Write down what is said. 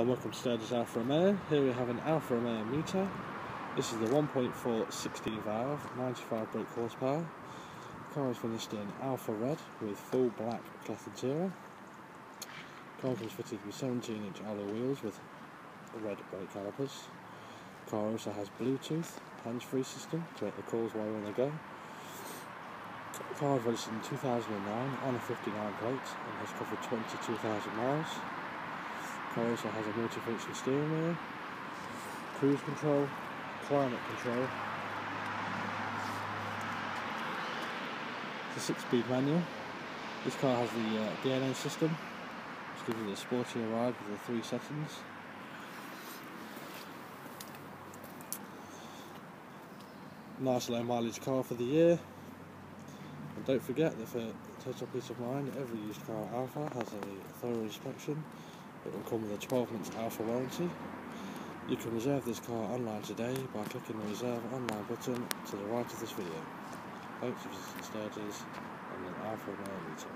Welcome to Sturgess Alfa Romeo. Here we have an Alfa Romeo Mito. This is the 1.4 16 valve, 95 brake horsepower. The car is finished in Alfa Red with full black cloth interior. The car comes fitted with 17 inch alloy wheels with red brake calipers. The car also has Bluetooth hands-free system to make the calls while you're on the go. The car was registered in 2009 on a 59 plate and has covered 22,000 miles. Car also has a multifunction steering wheel, cruise control, climate control. It's a six-speed manual. This car has the uh, DNA system, which gives you a sportier ride with the three settings. Nice low mileage car for the year. And don't forget that for total peace of mind, every used car Alfa has a thorough inspection it will come with a 12 month Alfa warranty. You can reserve this car online today by clicking the reserve online button to the right of this video. Thanks for visiting Sturgess and an Alfa Romeo Mito.